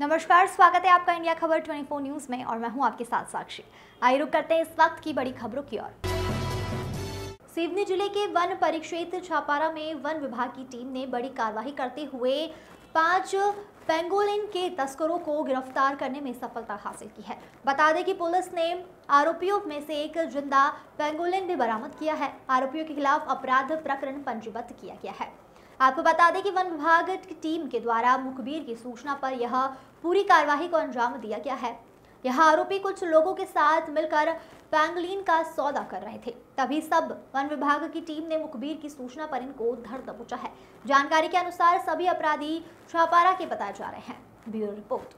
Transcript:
नमस्कार, स्वागत है आपका इंडिया खबर 24 न्यूज़ में और मैं हूँ आपके साथ साक्षी। आइए रुक करते हैं इस वक्त की बड़ी खबरों की ओर। सिवनी ज़िले के वन परिक्षेत्र छापारा में वन विभाग की टीम ने बड़ी कार्रवाई करते हुए पाँच पेंगोलिन के तस्करों को गिरफ़्तार करने में सफलता हासिल की है। बता दें कि पुलिस ने आरोपियों में से एक ज़िंदा पेंगोलिन भी बरामद किया है। आरोपियों के खिलाफ अपराध प्रकरण पंजीबद्ध किया गया है। आपको बता दें कि वन विभाग की टीम के द्वारा मुखबिर की सूचना पर यह पूरी कार्यवाही को अंजाम दिया गया है। यह आरोपी कुछ लोगों के साथ मिलकर पैंगलिन का सौदा कर रहे थे। तभी सब वन विभाग की टीम ने मुखबिर की सूचना पर इनको धर दबोचा है। जानकारी के अनुसार सभी अपराधी छापारा के बताए जा रहे हैं। Bureau report.